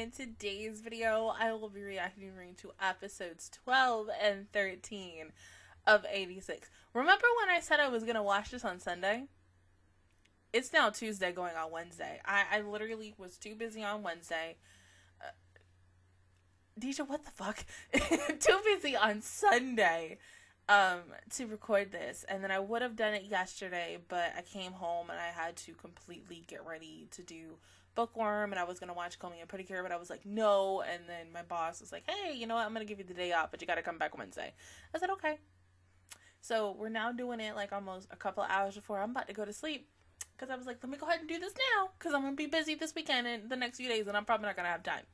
in today's video, I will be reacting to episodes 12 and 13 of 86. Remember when I said I was gonna watch this on Sunday? It's now Tuesday going on Wednesday. I, I literally was too busy on Wednesday. Uh, Deja, what the fuck? too busy on Sunday um to record this and then I would have done it yesterday but I came home and I had to completely get ready to do bookworm and I was gonna watch Call Me a Pedicure but I was like no and then my boss was like hey you know what I'm gonna give you the day off but you gotta come back Wednesday I said okay so we're now doing it like almost a couple hours before I'm about to go to sleep because I was like let me go ahead and do this now because I'm gonna be busy this weekend and the next few days and I'm probably not gonna have time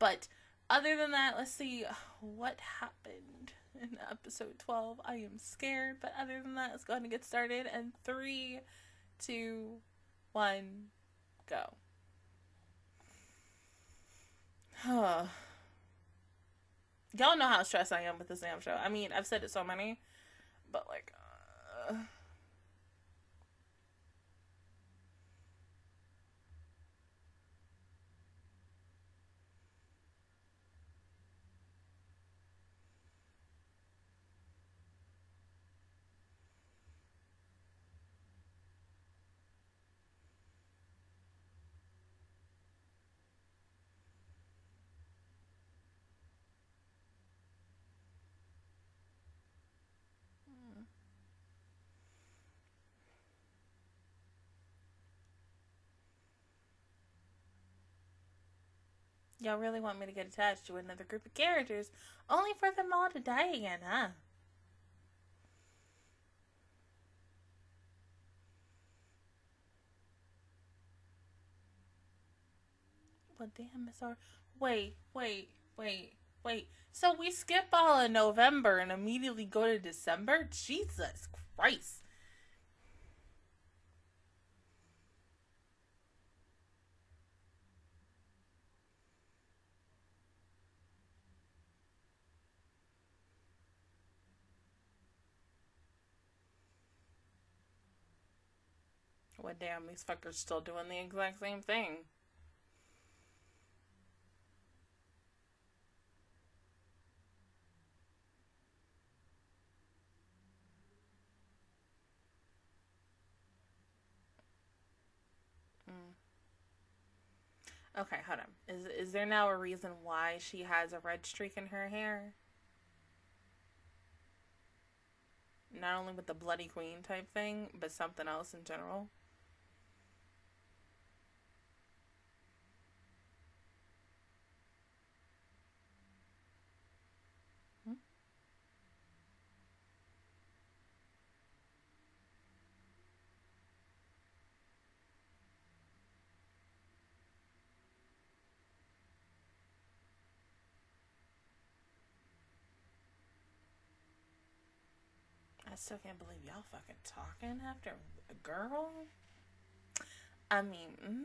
but other than that let's see what happened in episode 12. I am scared, but other than that, let's go ahead and get started. And three, two, one, go. Y'all know how stressed I am with this damn show. I mean, I've said it so many, but like, uh... Y'all really want me to get attached to another group of characters, only for them all to die again, huh? Well, damn, Miss R. Wait, wait, wait, wait. So we skip all of November and immediately go to December? Jesus Christ. Well, damn, these fuckers still doing the exact same thing. Mm. Okay, hold on. Is is there now a reason why she has a red streak in her hair? Not only with the Bloody Queen type thing, but something else in general. I still can't believe y'all fucking talking after a girl. I mean, mm.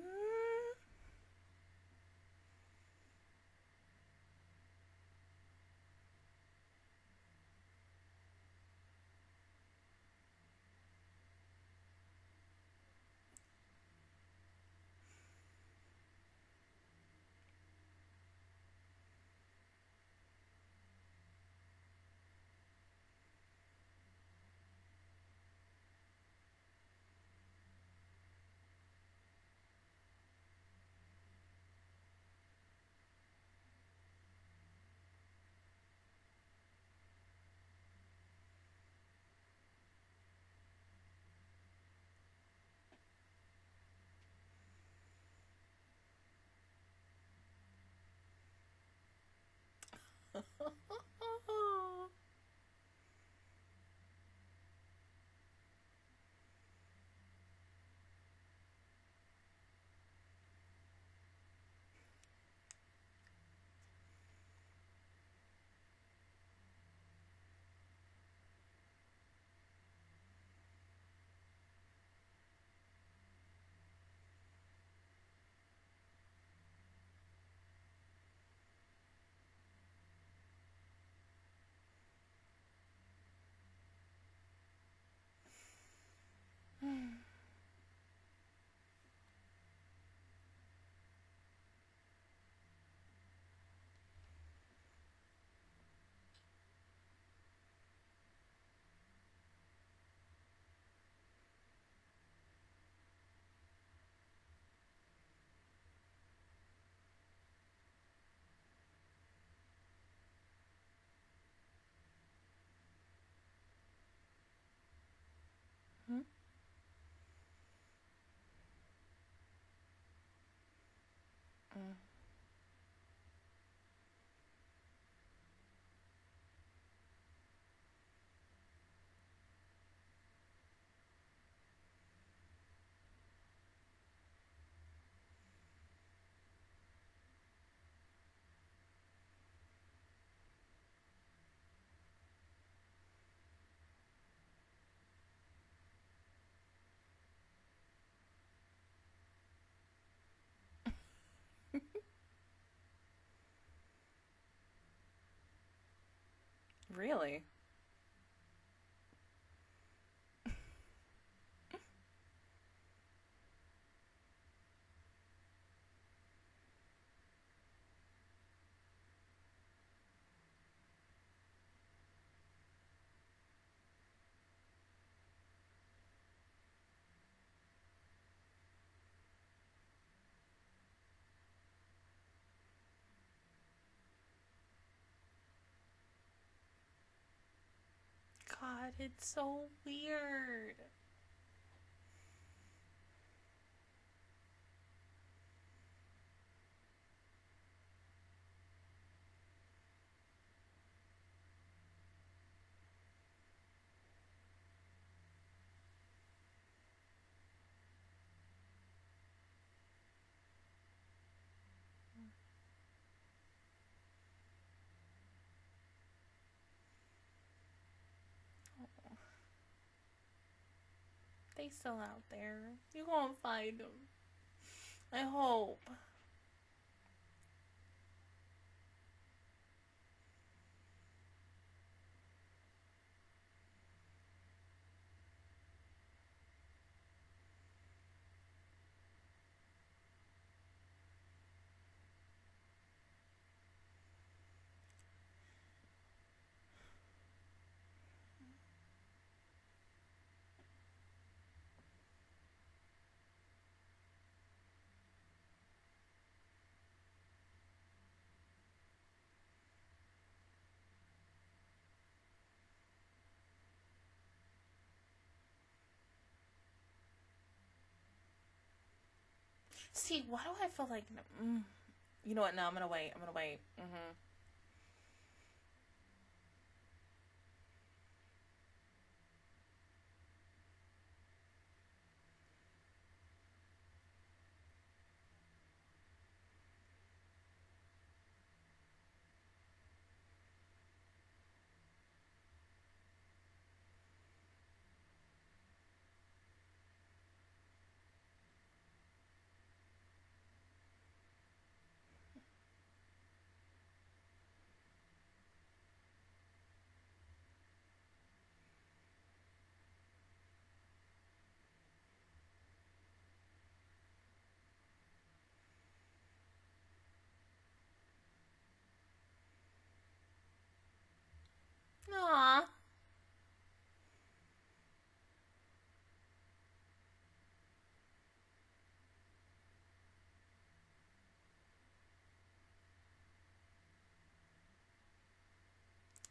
Really? God, it's so weird. They still out there. You gonna find them. I hope. See, why do I feel like? Mm, you know what? No, I'm gonna wait. I'm gonna wait. Mm-hmm.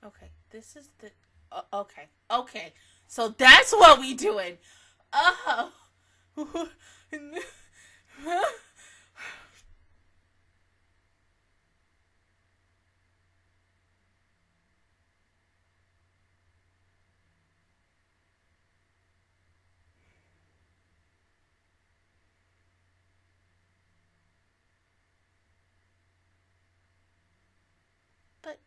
Okay, this is the. Uh, okay, okay. So that's what we doing. Oh. but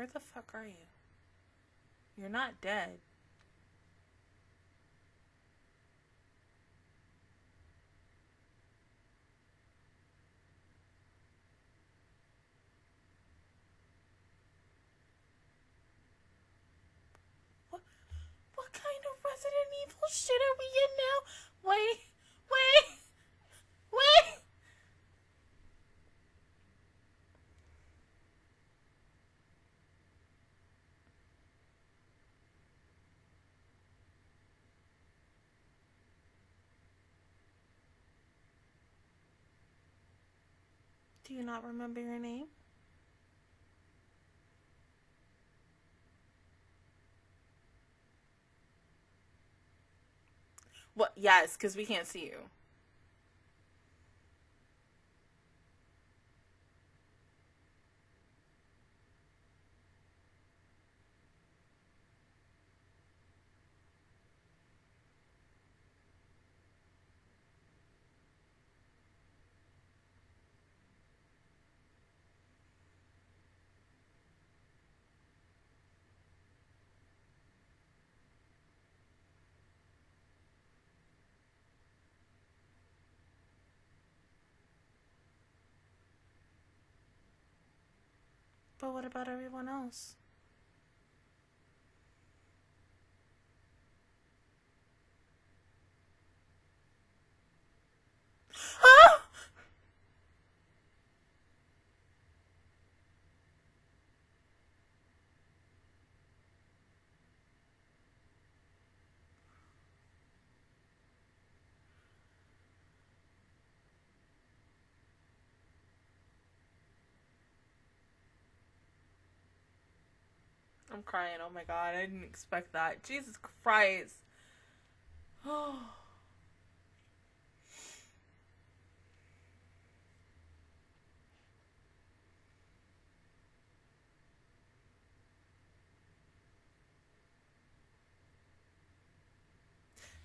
Where the fuck are you? You're not dead. What, what kind of Resident Evil shit are we in now? Wait, wait, wait! Do you not remember your name? What? Yes, because we can't see you. But what about everyone else? I'm crying. Oh my god, I didn't expect that. Jesus Christ. Oh.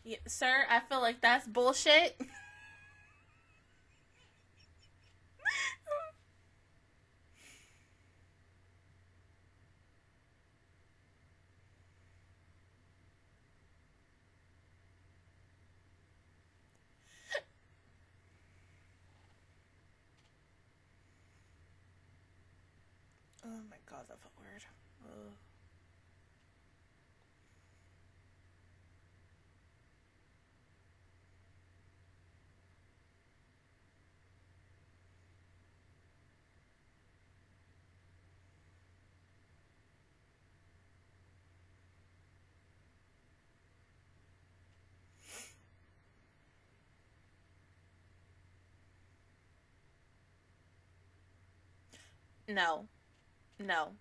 Yeah, sir, I feel like that's bullshit. oh my god, that felt weird. No. No.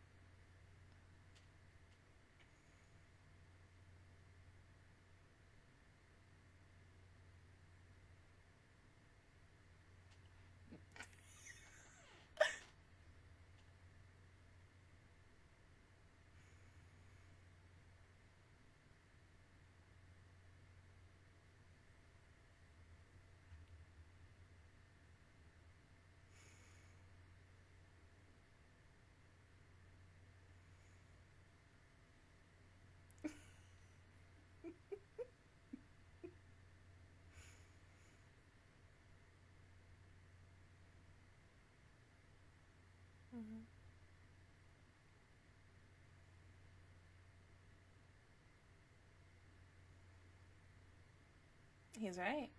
Mhm. He's right.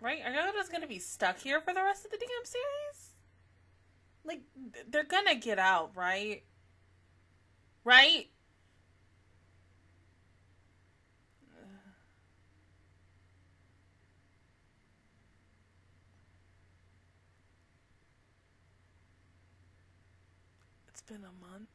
Right? Are just gonna be stuck here for the rest of the damn series? Like, they're gonna get out, right? Right? It's been a month.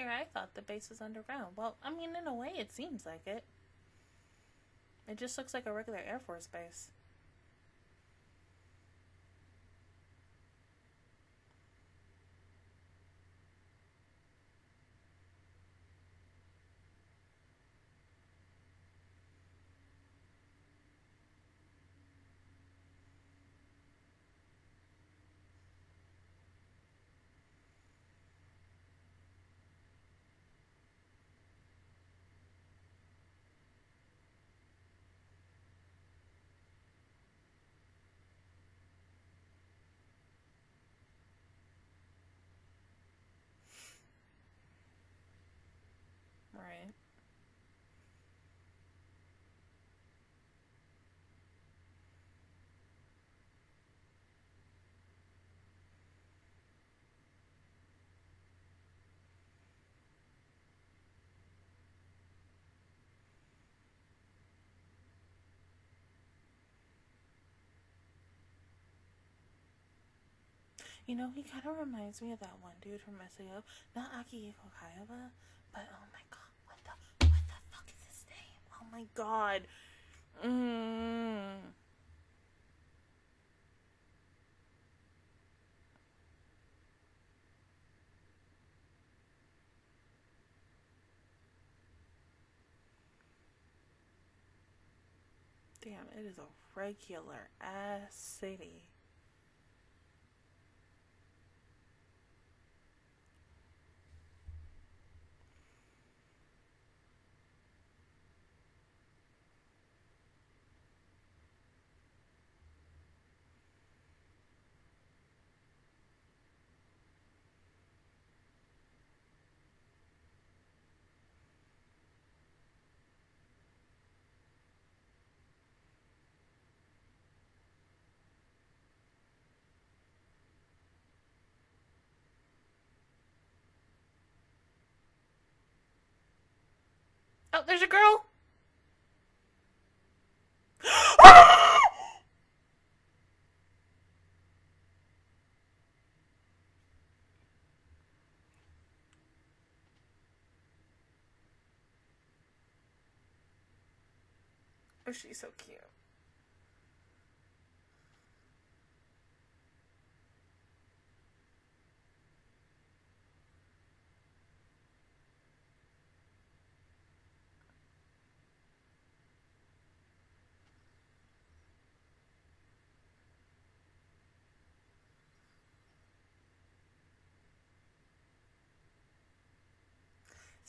Here, I thought the base was underground. Well, I mean, in a way, it seems like it. It just looks like a regular Air Force base. Right. You know, he kind of reminds me of that one dude from SAO. Not Akihiko Kayaba, but oh my my god. Mm. Damn, it is a regular ass city. There's a girl. oh, she's so cute.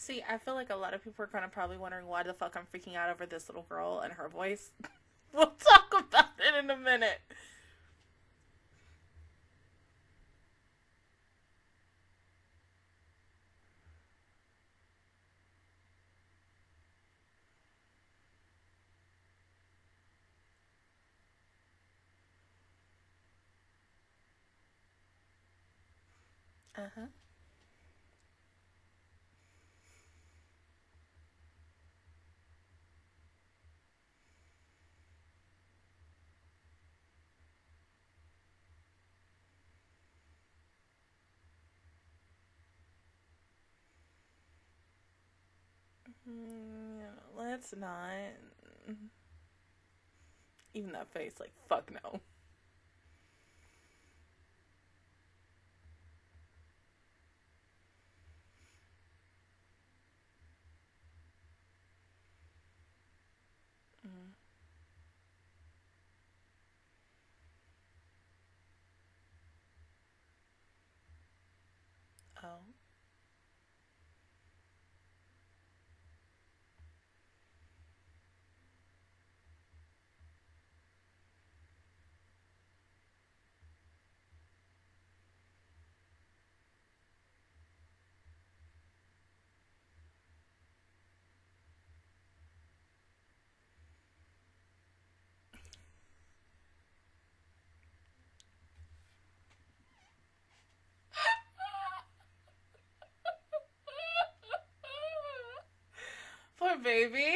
See, I feel like a lot of people are kind of probably wondering why the fuck I'm freaking out over this little girl and her voice. we'll talk about it in a minute. Uh Mm, let's not. Even that face, like, fuck no. baby.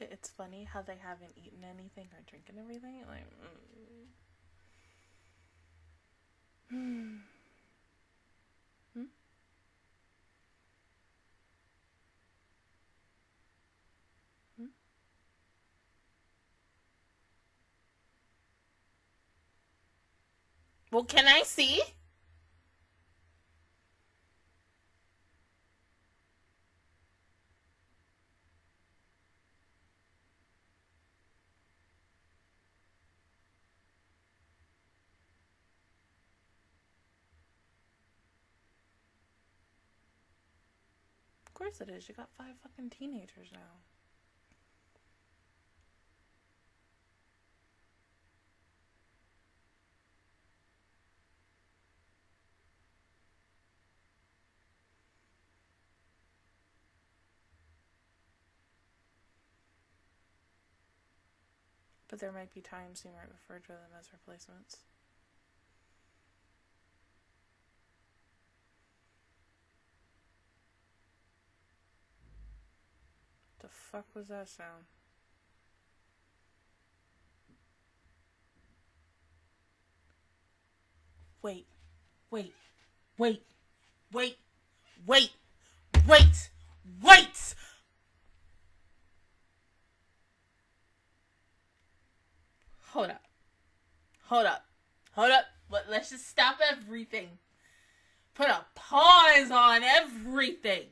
it's funny how they haven't eaten anything or drinking everything. Like, mm. Well, can I see? Of course it is. You got five fucking teenagers now. But there might be times you might refer to them as replacements. The fuck was that sound? Wait, wait, wait, wait, wait, wait, wait! Hold up. Hold up. Hold up. Let's just stop everything. Put a pause on everything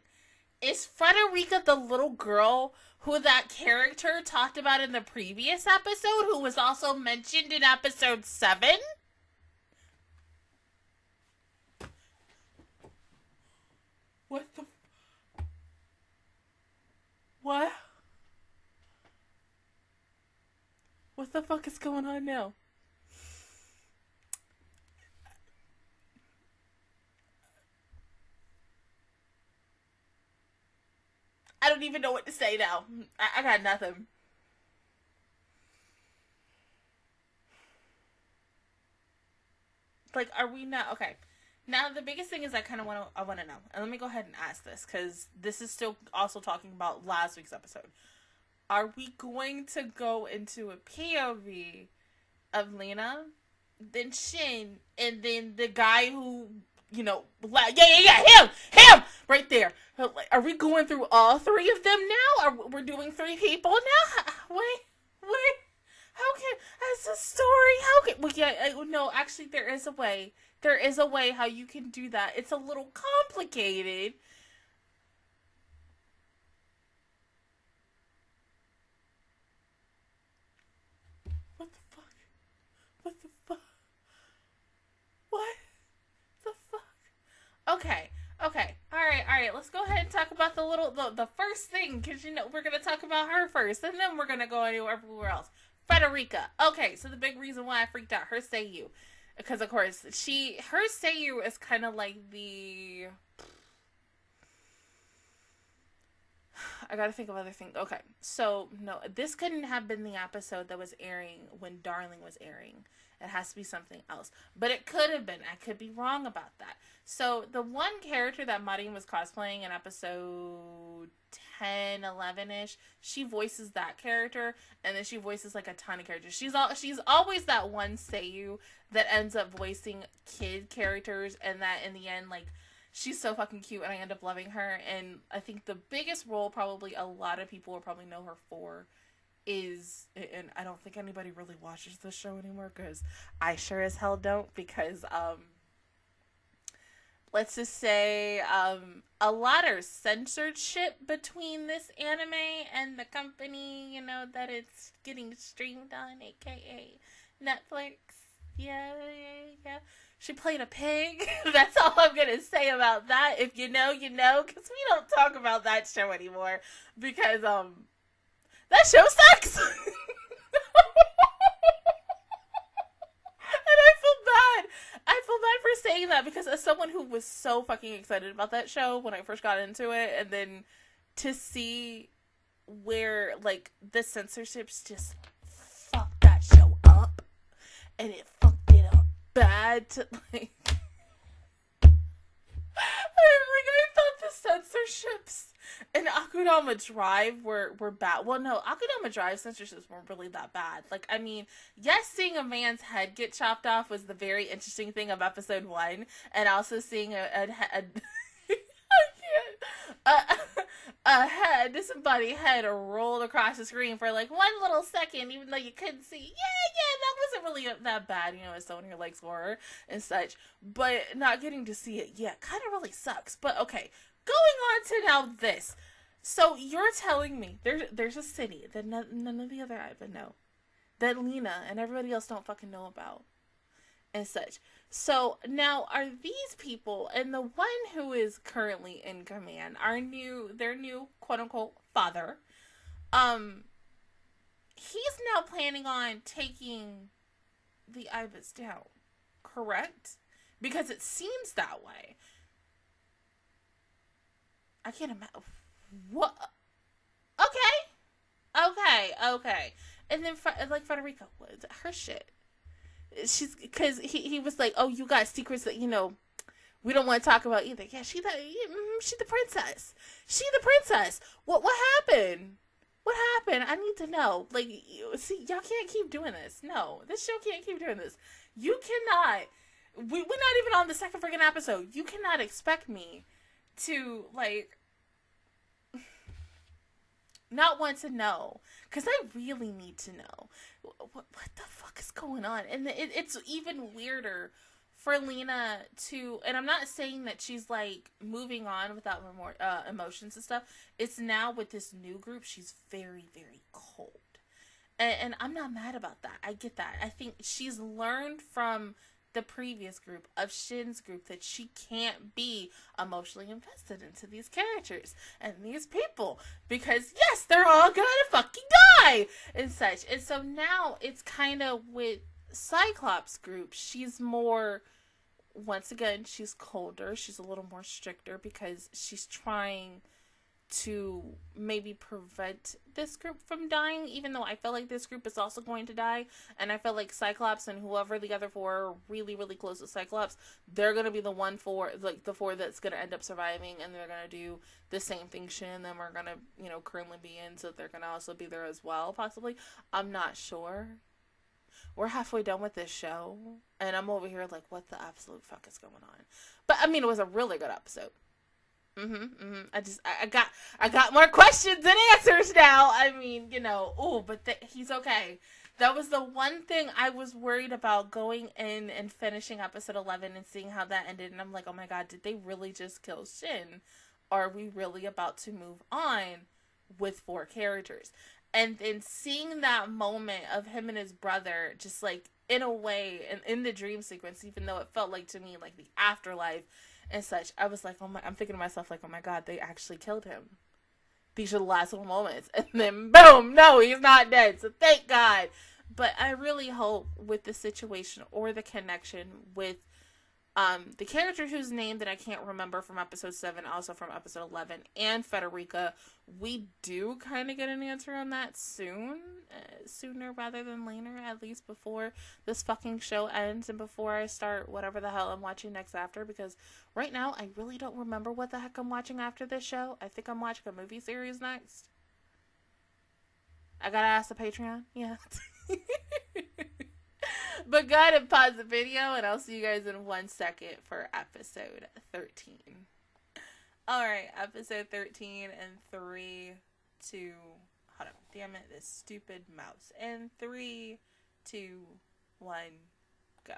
is Frederica the little girl who that character talked about in the previous episode, who was also mentioned in episode 7? What the. What? What the fuck is going on now? I don't even know what to say now. I, I got nothing. Like, are we not okay? Now the biggest thing is I kind of want to I want to know, and let me go ahead and ask this because this is still also talking about last week's episode. Are we going to go into a POV of Lena, then Shin, and then the guy who you know, yeah, yeah, yeah, him, him, right there. Are we going through all three of them now? Are we're doing three people now? Wait, wait. How can as a story? How can? Well, yeah, no. Actually, there is a way. There is a way how you can do that. It's a little complicated. What the fuck? What the fuck? What? Okay. Okay. All All right. Let's go ahead and talk about the little the, the first thing because you know we're gonna talk about her first, and then we're gonna go anywhere everywhere else. Frederica. Okay. So the big reason why I freaked out her Seiyu, because of course she her Seiyu is kind of like the. I gotta think of other things. Okay, so no, this couldn't have been the episode that was airing when Darling was airing. It has to be something else. But it could have been. I could be wrong about that. So the one character that Marin was cosplaying in episode 10, 11-ish, she voices that character and then she voices like a ton of characters. She's all she's always that one Seiyu that ends up voicing kid characters and that in the end like she's so fucking cute and I end up loving her. And I think the biggest role probably a lot of people will probably know her for is and I don't think anybody really watches the show anymore because I sure as hell don't because um let's just say um a lot of censorship between this anime and the company you know that it's getting streamed on aka Netflix. Yeah yeah yeah she played a pig that's all I'm gonna say about that if you know you know because we don't talk about that show anymore because um that show sucks. and I feel bad. I feel bad for saying that because as someone who was so fucking excited about that show when I first got into it, and then to see where like the censorships just fucked that show up, and it fucked bad to like. I, like I thought the censorships in Akudama Drive were were bad. Well, no, Akudama Drive censorships weren't really that bad. Like, I mean, yes, seeing a man's head get chopped off was the very interesting thing of episode one, and also seeing a, a, a a, a head, somebody head rolled across the screen for like one little second, even though you couldn't see. Yeah, yeah, really that bad, you know, as someone who likes horror and such. But not getting to see it, yeah, kind of really sucks. But okay, going on to now this. So you're telling me there's there's a city that none, of the other Alba know, that Lena and everybody else don't fucking know about, and such. So now are these people and the one who is currently in command, our new their new quote unquote father, um he's now planning on taking the Ibis down, correct? Because it seems that way. I can't imagine what Okay. Okay, okay. And then like Frederica was her shit she's because he, he was like, oh, you got secrets that you know we don't want to talk about either. Yeah, she the mm, she the princess. She the princess. What what happened? What happened? I need to know. Like, see, y'all can't keep doing this. No, this show can't keep doing this. You cannot. We we're not even on the second freaking episode. You cannot expect me to like not want to know because I really need to know what, what the fuck is going on. And it, it's even weirder for Lena to, and I'm not saying that she's like moving on without remor- uh, emotions and stuff. It's now with this new group, she's very, very cold. And, and I'm not mad about that. I get that. I think she's learned from the previous group of Shin's group that she can't be emotionally invested into these characters and these people because yes, they're all gonna fucking die and such. And so now it's kind of with Cyclops group, she's more once again, she's colder, she's a little more stricter because she's trying to maybe prevent this group from dying, even though I feel like this group is also going to die. And I feel like Cyclops and whoever the other four are really, really close to Cyclops, they're gonna be the one for like the four that's gonna end up surviving and they're gonna do the same thing Shin and them are gonna, you know, currently be in, so they're gonna also be there as well, possibly. I'm not sure. We're halfway done with this show, and I'm over here like, what the absolute fuck is going on? But I mean, it was a really good episode. Mm-hmm, mm-hmm. I just I, I, got I got more questions than answers now. I mean, you know, oh, but th- he's okay. That was the one thing I was worried about going in and finishing episode 11 and seeing how that ended and I'm like, "Oh my god, did they really just kill Shin? Are we really about to move on with four characters?" And then seeing that moment of him and his brother just like in a way in, in the dream sequence even though it felt like to me like the afterlife and such. I was like, oh my, I'm thinking to myself, like, oh my god, they actually killed him. These are the last little moments. And then, boom, no, he's not dead. So thank God. But I really hope with the situation or the connection with um, the character whose name that I can't remember from episode 7, also from episode 11, and Frederica, we do kind of get an answer on that soon. Uh, sooner rather than later, at least before this fucking show ends and before I start whatever the hell I'm watching next after. Because right now, I really don't remember what the heck I'm watching after this show. I think I'm watching a movie series next. I gotta ask the Patreon. Yeah. but go ahead and pause the video, and I'll see you guys in one second for episode 13. Alright, episode 13 and 3, 2, hold on, damn it, this stupid mouse. And 3, 2, 1, go.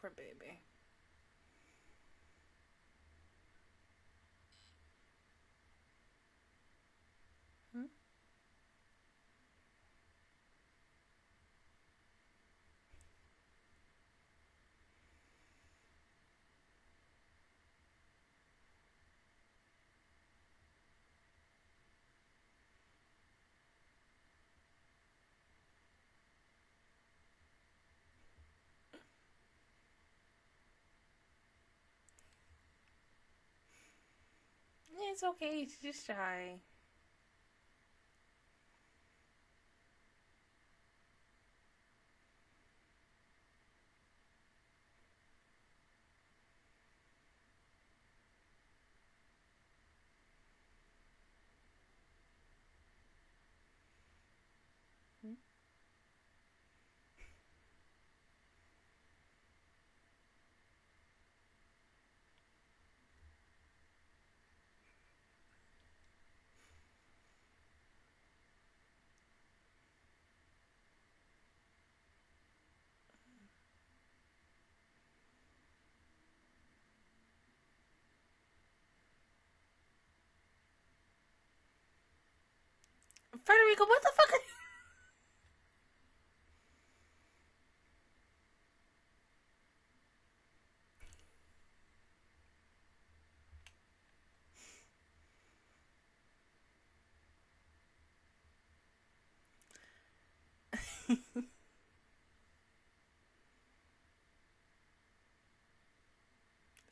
Poor baby. It's okay, she's just shy. Frederica, what the fuck?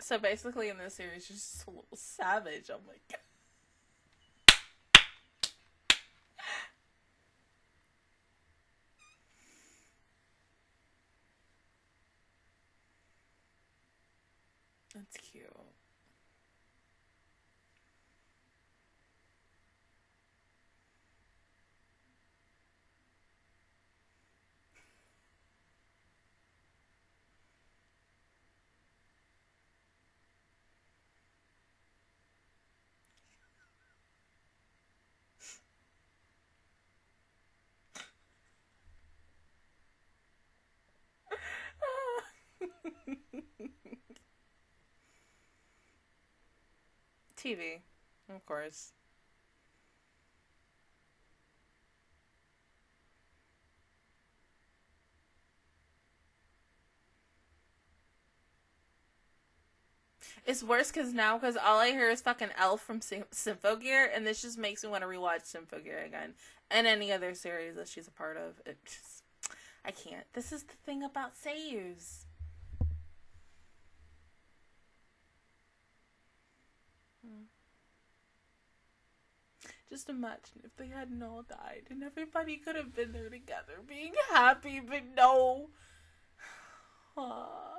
So basically, in this series, she's just a little savage. Oh I'm like, that's cute. TV, of course. It's worse because now, because all I hear is fucking Elf from Sym- Symphogear, and this just makes me want to rewatch Symphogear again. And any other series that she's a part of. It just. I can't. This is the thing about Seiyus. Hmm. Just imagine if they hadn't all died and everybody could have been there together, being happy, but no.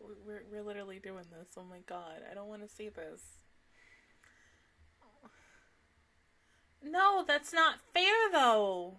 we're, we're literally doing this. Oh my god. I don't want to see this. No, that's not fair though.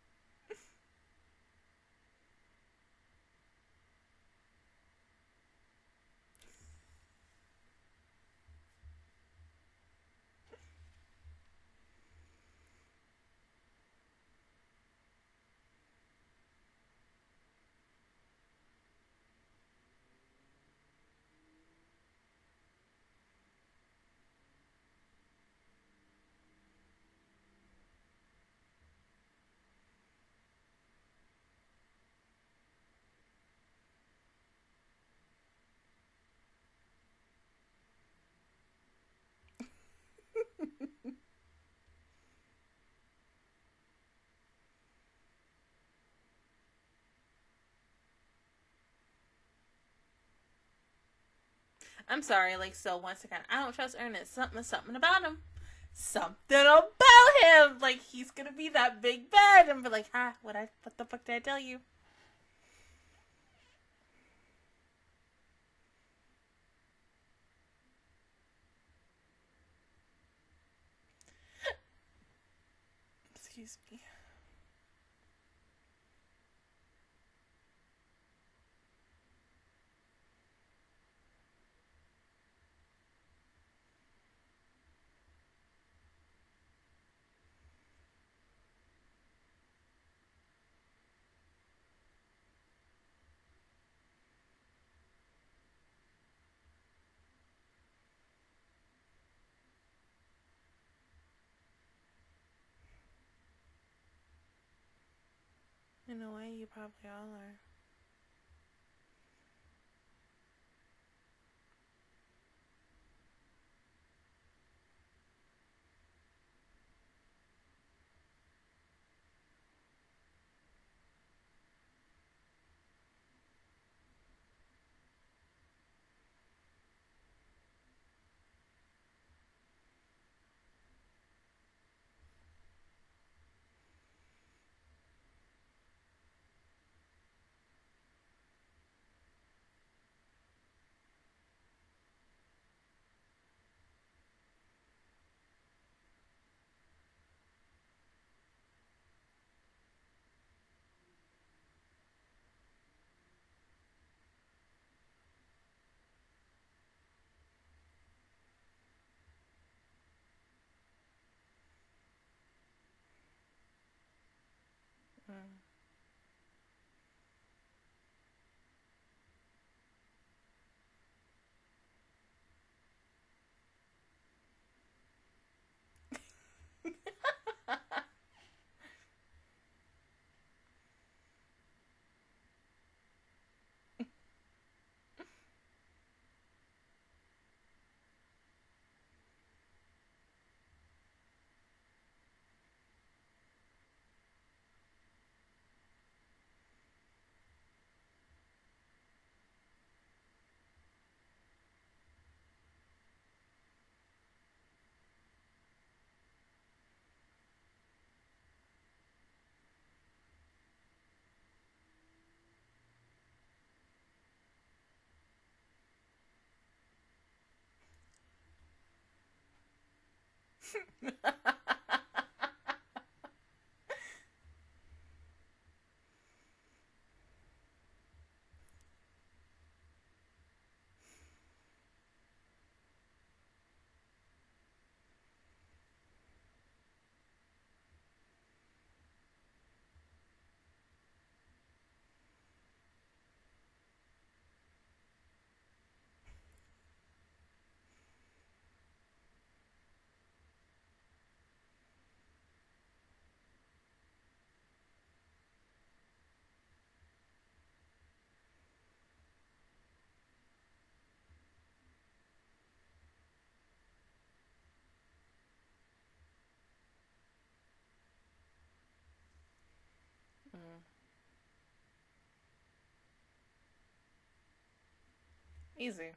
I'm sorry, like so once again, I don't trust Ernest. Something something about him. Something about him. Like he's gonna be that big bad and be like, ah, what I what the fuck did I tell you? Excuse me. In a way, you probably all are. Mm. Mm. Easy.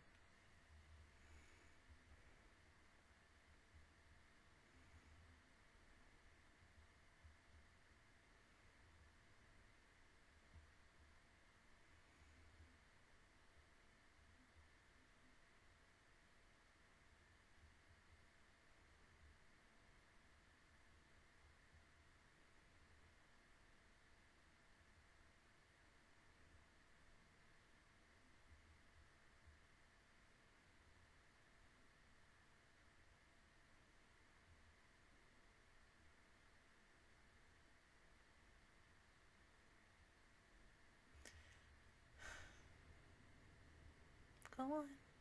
Go on.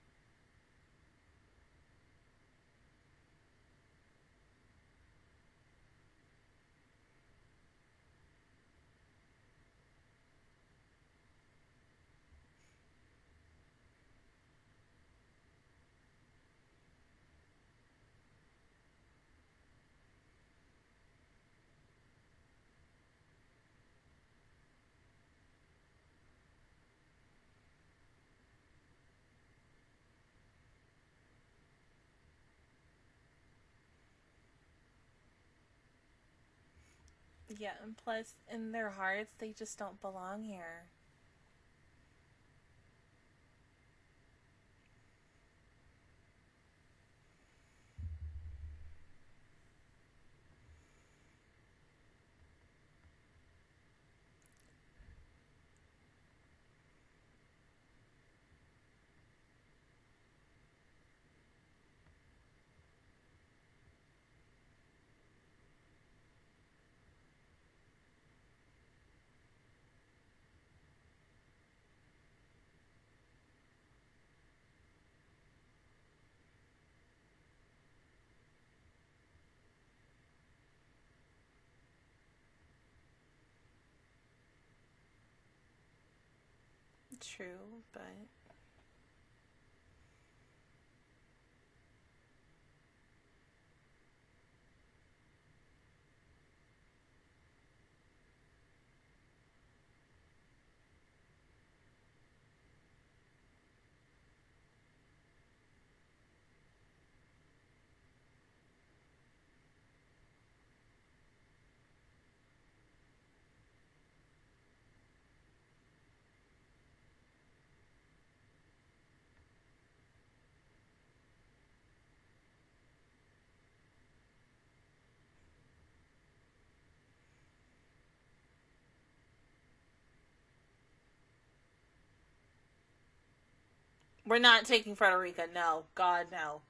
Yeah, and plus, in their hearts, they just don't belong here. True, but. We're not taking Frederica. No. God, no.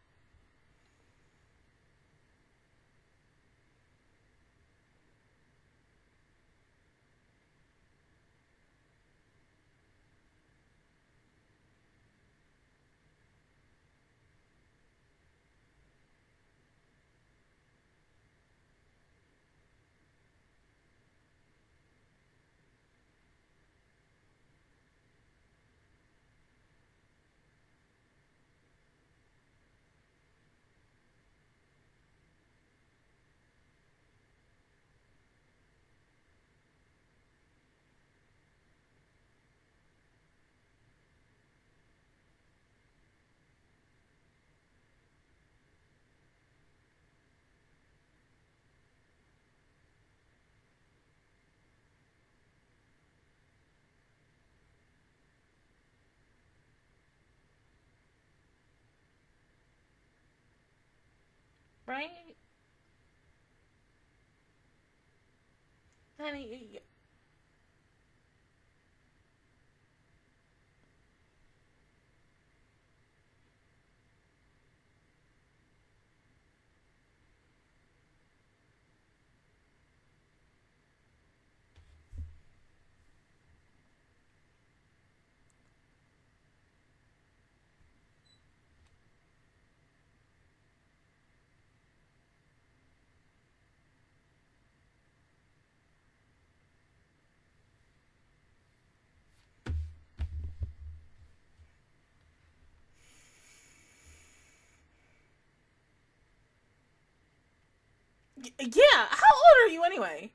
Right? Honey, Yeah, how old are you anyway?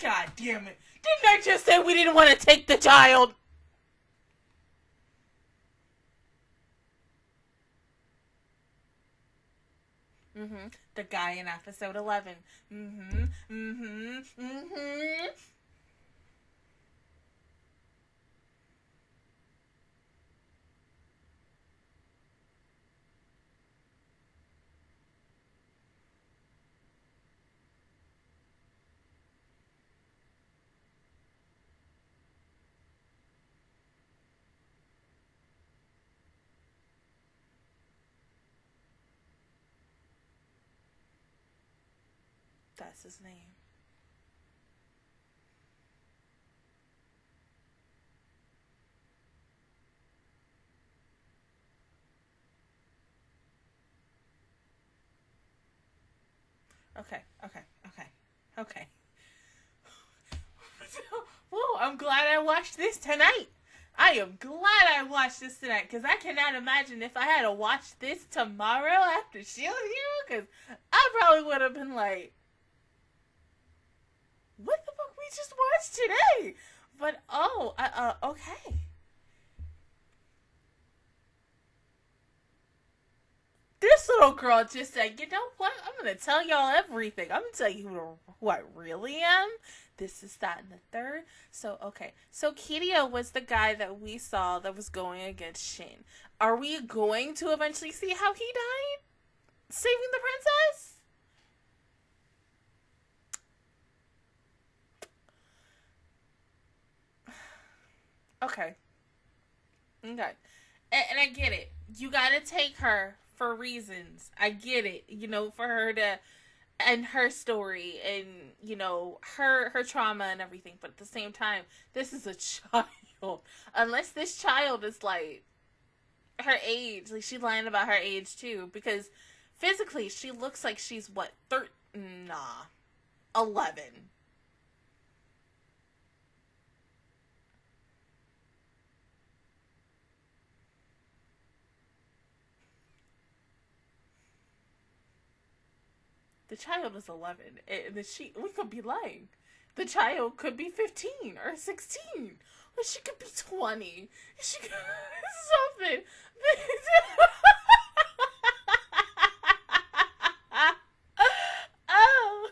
God damn it. Didn't I just say we didn't want to take the child? Mm-hmm. The guy in episode 11. Mm-hmm. Mm-hmm. Mm-hmm. That's his name. Okay, okay, okay, okay. Whoa, I'm glad I watched this tonight. I am glad I watched this tonight because I cannot imagine if I had to watch this tomorrow after Shield Hero because I probably would have been like, what the fuck we just watched today? But oh, uh, uh okay. this little girl just said, you know what? I'm to tell y'all everything. I'm to tell you who, who I really am. This is that and the third. So, okay. So, Kiriya was the guy that we saw that was going against Shin. Are we going to eventually see how he died? Saving the princess? Okay. Okay. And, and I get it. You gotta take her for reasons. I get it. You know, for her to and her story and you know her her trauma and everything but at the same time this is a child unless this child is like her age like she's lying about her age too because physically she looks like she's what 13 nah 11 The child is 11. And the she, we could be lying. The child could be 15 or 16. Or she could be 20. She could something. oh.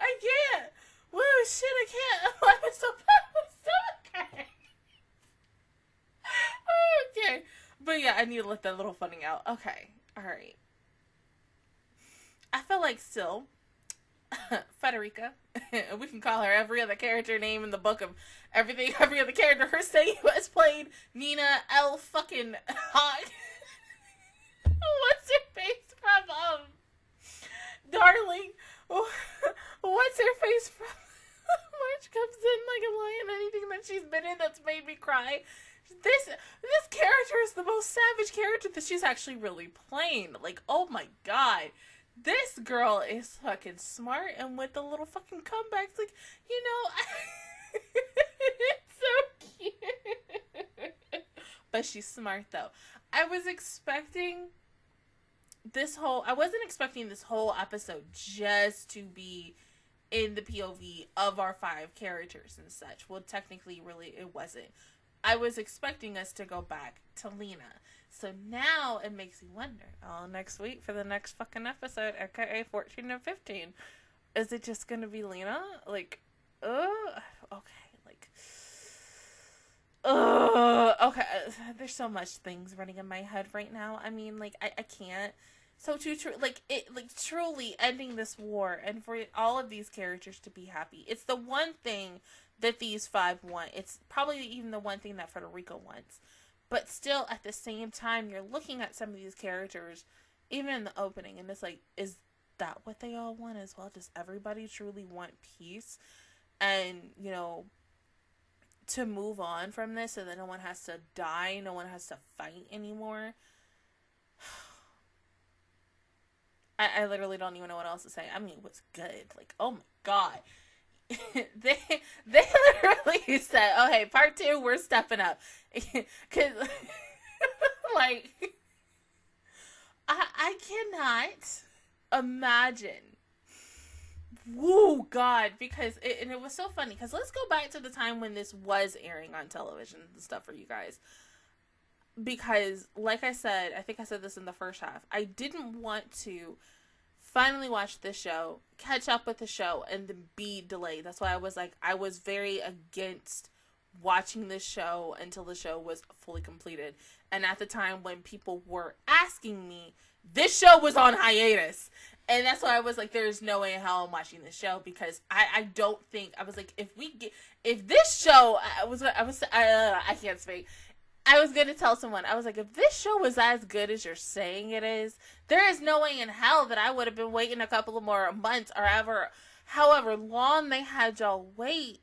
I can't. Whoa, shit, I can't. I'm so bad. okay. okay. To let that little funny out. Okay. Alright. I feel like still, Frederica. we can call her every other character name in the book of everything, every other character her state has played. Nina L. fucking Hawk. What's your face from, um, Darling? What's her face from? March comes in like a lion. Anything that she's been in that's made me cry. This this character is the most savage character that she's actually really playing. Like, oh my god. This girl is fucking smart and with the little fucking comebacks, like, you know, it's so cute. but she's smart though. I was expecting this whole I wasn't expecting this whole episode just to be in the POV of our five characters and such. Well, technically really it wasn't. I was expecting us to go back to Lena. So now it makes me wonder, oh, next week for the next fucking episode, aka 14 and 15, is it just gonna be Lena? Like, uh, okay, like, uh, okay, there's so much things running in my head right now. I mean, like, I, I can't so to true like it like truly ending this war and for all of these characters to be happy it's the one thing that these five want it's probably even the one thing that Frederica wants but still at the same time you're looking at some of these characters even in the opening and it's like is that what they all want as well does everybody truly want peace and you know to move on from this so that no one has to die no one has to fight anymore I, I literally don't even know what else to say. I mean, it was good. Like, oh my god. they they literally said, "Oh hey, part two, we're stepping up," because like I I cannot imagine. Woo God, because it, and it was so funny. Because let's go back to the time when this was airing on television and stuff for you guys because like I said, I think I said this in the first half. I didn't want to finally watch this show, catch up with the show and then be delayed. That's why I was like I was very against watching this show until the show was fully completed. And at the time when people were asking me, this show was on hiatus. And that's why I was like, there's no way in hell I'm watching this show because I, I don't think I was like, if we get, if this show, I was, I was, uh, I can't speak. I was gonna tell someone, I was like, if this show was as good as you're saying it is, there is no way in hell that I would have been waiting a couple of more months or ever, however long they had y'all wait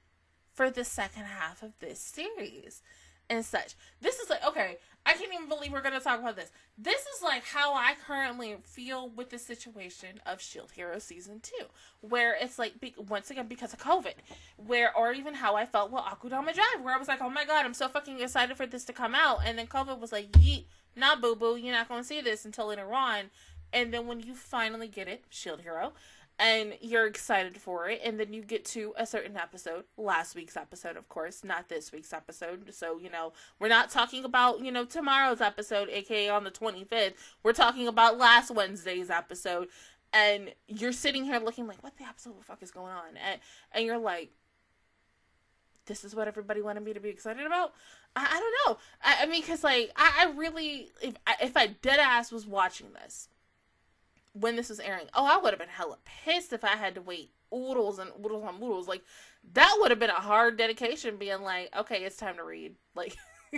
for the second half of this series and such. This is like, okay, I can't even believe we're gonna talk about this. This is like how I currently feel with the situation of Shield Hero season two, where it's like be- once again because of COVID, where or even how I felt with Akudama Drive, where I was like, oh my god, I'm so fucking excited for this to come out, and then COVID was like, yeet, nah, boo boo, you're not gonna see this until later on, and then when you finally get it, Shield Hero, and you're excited for it and then you get to a certain episode last week's episode of course not this week's episode. So you know we're not talking about you know tomorrow's episode aka on the 25th we're talking about last wednesday's episode. And you're sitting here looking like what the absolute fuck is going on? And, and you're like this is what everybody wanted me to be excited about? I, I don't know. I, I mean because like I, I really if if i dead ass was watching this when this was airing. Oh, I would have been hella pissed if I had to wait oodles and oodles on oodles. Like that would have been a hard dedication being like, okay, it's time to read. Like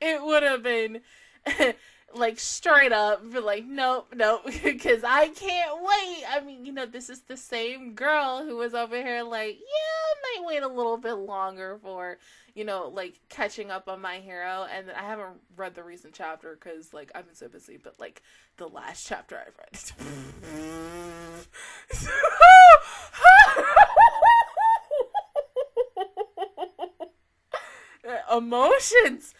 it would have been like straight up like nope nope because i can't wait i mean you know this is the same girl who was over here like yeah i might wait a little bit longer for you know like catching up on my hero and i haven't read the recent chapter because like i've been so busy but like the last chapter i've read emotions!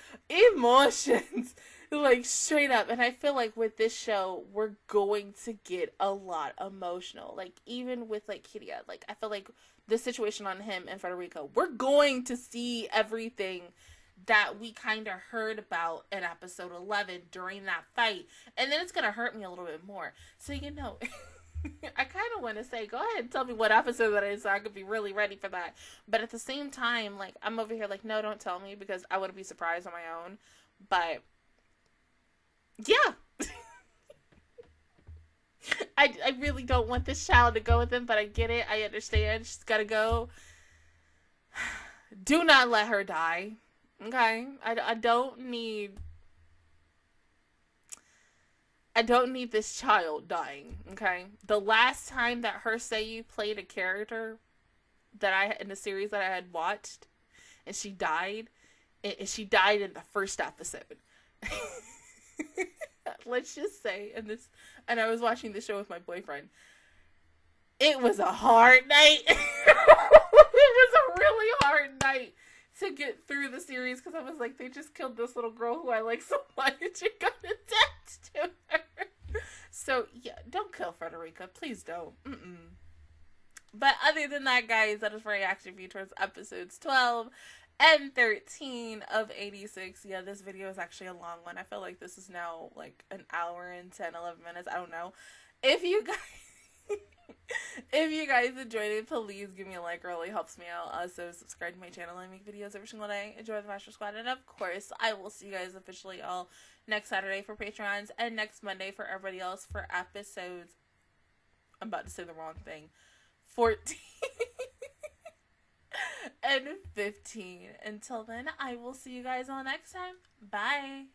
Emotions! Like straight up and i feel like with this show we're going to get a lot emotional. Like even with like Kiriya like i feel like the situation on him and Frederica we're going to see everything that we kind of heard about in episode 11 during that fight and then it's gonna hurt me a little bit more so you know I kind of want to say, go ahead and tell me what episode that is so I could be really ready for that. But at the same time, like, I'm over here, like, no, don't tell me because I wouldn't be surprised on my own. But yeah. I, I really don't want this child to go with him, but I get it. I understand. She's got to go. Do not let her die. Okay? I, I don't need. I don't need this child dying. Okay? The last time that her Seiyu played a character that I in the series that I had watched, and she died, and she died in the first episode. Let's just say, and this, and I was watching the show with my boyfriend. It was a hard night. it was a really hard night to get through the series because I was like, they just killed this little girl who I like so much and got attached to her. So yeah, don't kill Frederica, please don't. Mm-mm. But other than that, guys, that is for reaction view towards episodes twelve and 13 of 86 yeah this video is actually a long one. I feel like this is now like an hour and 10 11 minutes. I don't know. If you guys if you guys enjoyed it please give me a like. It really helps me out. Uh, also subscribe to my channel i make videos every single day. Enjoy the master squad. And of course i will see you guys officially all next saturday for patreons and next monday for everybody else for episodes. I'm about to say the wrong thing. 14 and 15. Until then, I will see you guys all next time. Bye.